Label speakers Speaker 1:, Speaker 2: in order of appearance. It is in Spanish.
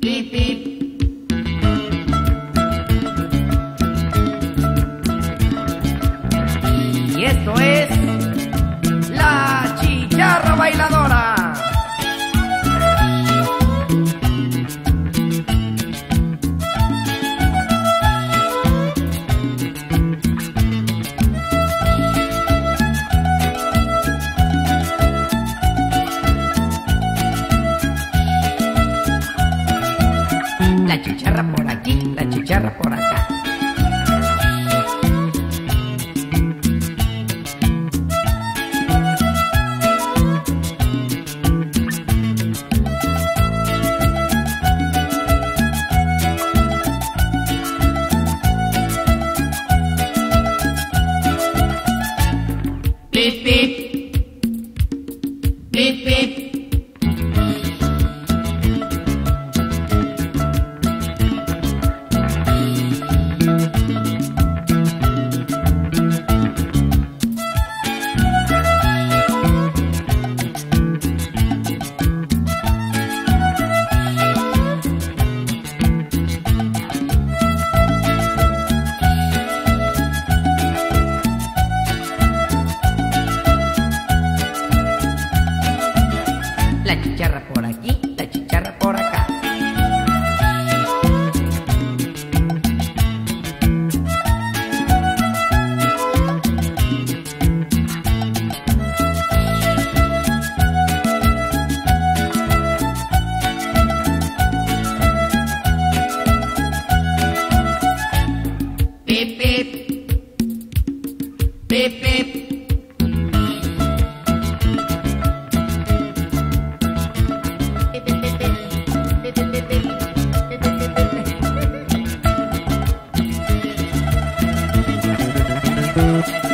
Speaker 1: Pip. Y esto es... chicharra por aquí, la chicharra por acá. Pip. Pip, La chicharra por aquí, la chicharra por acá. Pip, pip. Thank you.